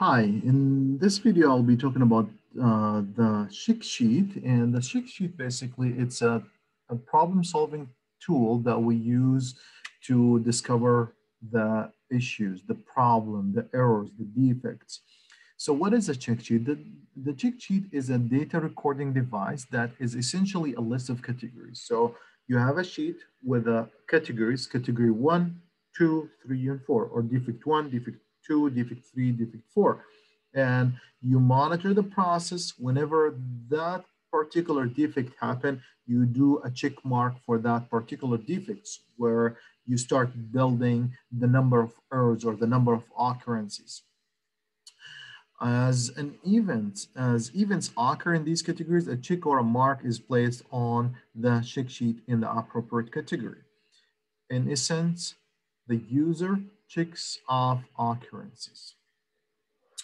Hi, in this video, I'll be talking about uh, the Check Sheet. And the Check Sheet, basically, it's a, a problem-solving tool that we use to discover the issues, the problem, the errors, the defects. So what is a check sheet? The, the check sheet is a data recording device that is essentially a list of categories. So you have a sheet with the categories, category one, two, three, and four, or defect one, defect two, defect three, defect four. And you monitor the process whenever that particular defect happen, you do a check mark for that particular defects where you start building the number of errors or the number of occurrences. As an event, as events occur in these categories, a check or a mark is placed on the check sheet in the appropriate category. In essence, the user checks of occurrences.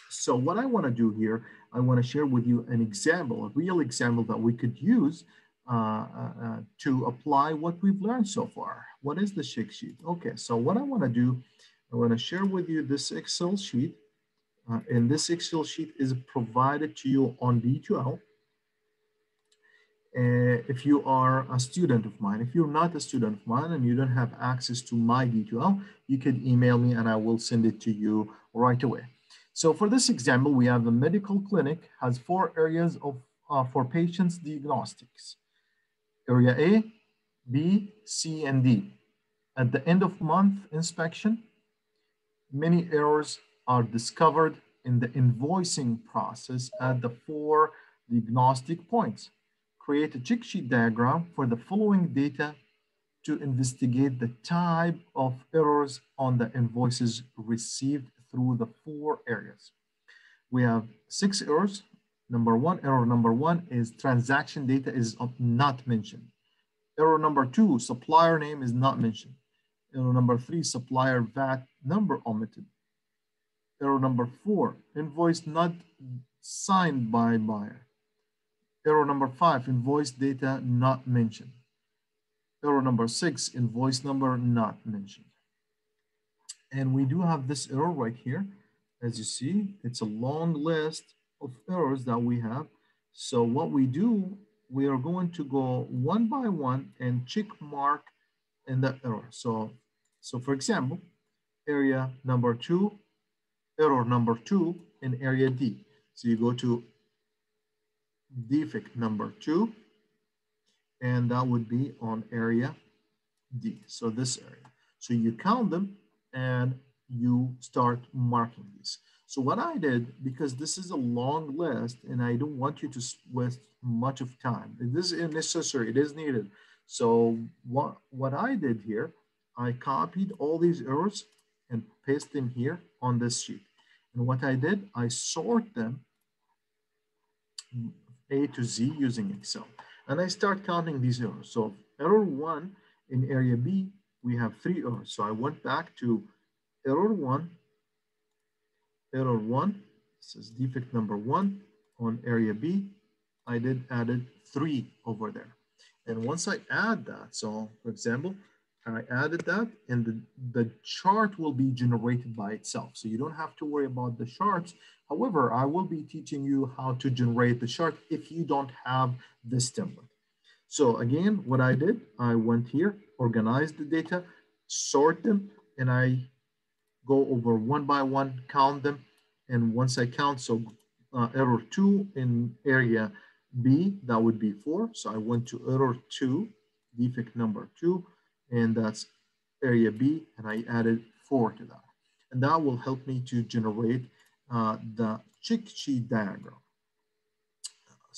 So what I wanna do here, I wanna share with you an example, a real example that we could use uh, uh, uh to apply what we've learned so far. What is the check sheet? Okay, so what I wanna do, I wanna share with you this Excel sheet uh, and this Excel sheet is provided to you on D2L. Uh, if you are a student of mine, if you're not a student of mine and you don't have access to my D2L, you could email me and I will send it to you right away. So for this example, we have a medical clinic has four areas of uh, for patients diagnostics. Area A, B, C, and D. At the end of month inspection, many errors are discovered in the invoicing process at the four diagnostic points. Create a check sheet diagram for the following data to investigate the type of errors on the invoices received through the four areas. We have six errors. Number one, error number one is transaction data is not mentioned. Error number two, supplier name is not mentioned. Error number three, supplier VAT number omitted. Error number four, invoice not signed by buyer. Error number five, invoice data not mentioned. Error number six, invoice number not mentioned. And we do have this error right here. As you see, it's a long list of errors that we have. So what we do, we are going to go one by one and check mark in the error. So, so for example, area number two, error number two in area D. So you go to defect number two, and that would be on area D. So this area. So you count them and you start marking these. So what I did, because this is a long list and I don't want you to waste much of time. This is necessary, it is needed. So what, what I did here, I copied all these errors and paste them here on this sheet. And what I did, I sort them A to Z using Excel. And I start counting these errors. So error one in area B, we have three errors. So I went back to error one, error one, this is defect number one on area B. I did added three over there. And once I add that, so for example, I added that and the, the chart will be generated by itself. So you don't have to worry about the charts. However, I will be teaching you how to generate the chart if you don't have this template. So again, what I did, I went here, organized the data, sort them, and I go over one by one, count them. And once I count, so uh, error two in area B, that would be four. So I went to error two, defect number two, and that's area B, and I added four to that. And that will help me to generate uh, the check sheet diagram.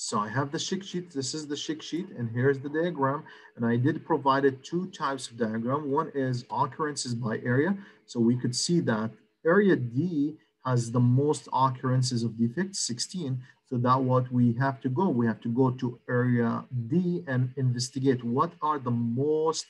So I have the check sheet, this is the check sheet, and here's the diagram. And I did provided two types of diagram. One is occurrences by area. So we could see that area D has the most occurrences of defects, 16. So that what we have to go, we have to go to area D and investigate what are the most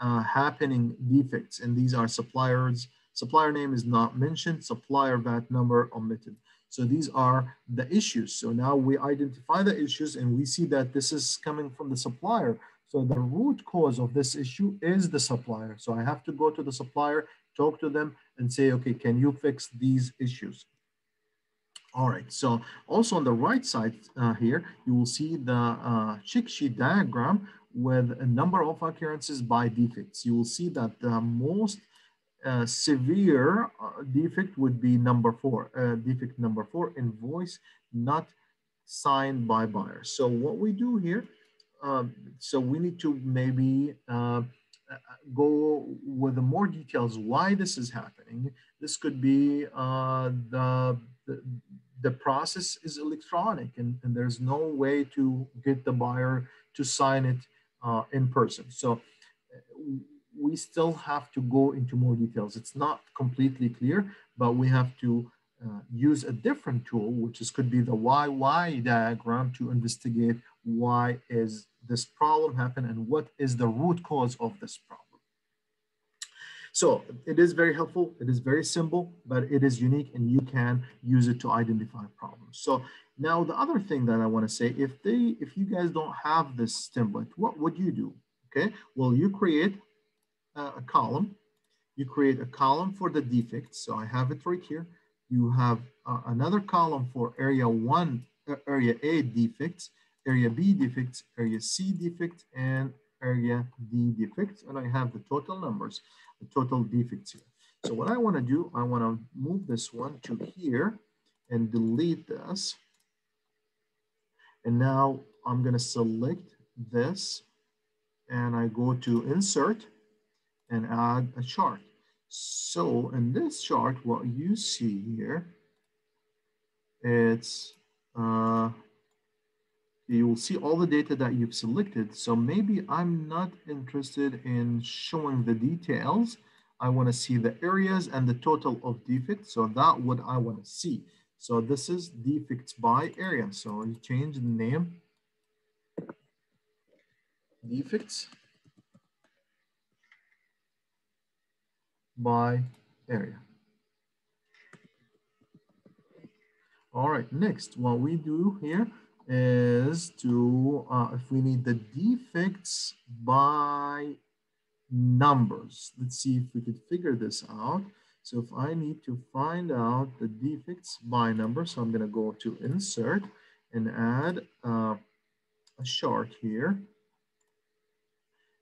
uh, happening defects. And these are suppliers, supplier name is not mentioned, supplier VAT number omitted. So these are the issues. So now we identify the issues and we see that this is coming from the supplier. So the root cause of this issue is the supplier. So I have to go to the supplier, talk to them and say, okay, can you fix these issues? All right, so also on the right side uh, here, you will see the uh, check sheet diagram with a number of occurrences by defects. You will see that the most uh, severe uh, defect would be number four, uh, defect number four, invoice not signed by buyer. So what we do here, um, so we need to maybe uh, go with more details why this is happening. This could be the, the the process is electronic and, and there's no way to get the buyer to sign it uh, in person. So we still have to go into more details. It's not completely clear, but we have to uh, use a different tool, which is could be the why diagram to investigate why is this problem happen and what is the root cause of this problem. So it is very helpful. It is very simple, but it is unique and you can use it to identify problems. So now the other thing that I want to say, if they, if you guys don't have this template, what would you do? Okay, well, you create a, column. You create a column for the defects. So I have it right here. You have uh, another column for area one, uh, area A defects, area B defects, area C defects, and area D defects. And I have the total numbers the total defects here. So what I want to do, I want to move this one to here and delete this. And now I'm going to select this and I go to insert and add a chart. So in this chart, what you see here, it's, uh, you will see all the data that you've selected. So maybe I'm not interested in showing the details. I want to see the areas and the total of defects. So that what I want to see. So this is defects by area. So you change the name. Defects by area. All right, next, what we do here is to, uh, if we need the defects by numbers, let's see if we could figure this out. So if I need to find out the defects by number, so I'm gonna go to insert and add uh, a chart here.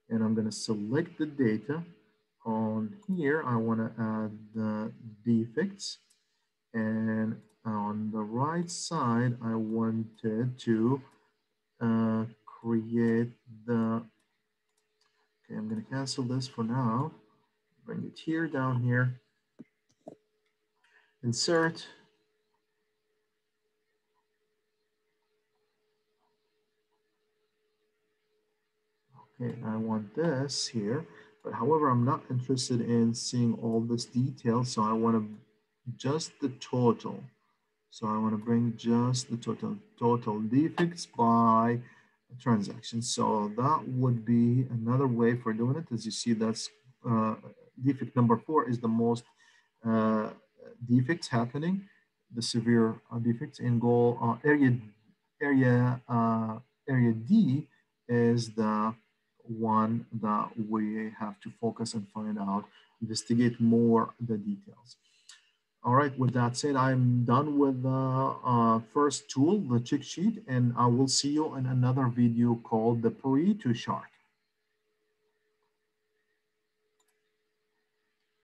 And I'm gonna select the data. On here, I wanna add the defects and on the right side, I wanted to uh, create the, okay, I'm gonna cancel this for now. Bring it here, down here. Insert. Okay, I want this here, but however, I'm not interested in seeing all this detail, so I wanna just the total. So I want to bring just the total, total defects by transaction. So that would be another way for doing it. As you see, that's uh, defect number four is the most uh, defects happening, the severe uh, defects in goal uh, area, area, uh, area D is the one that we have to focus and find out, investigate more the details. All right, with that said, I'm done with the uh, first tool, the check sheet, and I will see you in another video called the Pareto chart.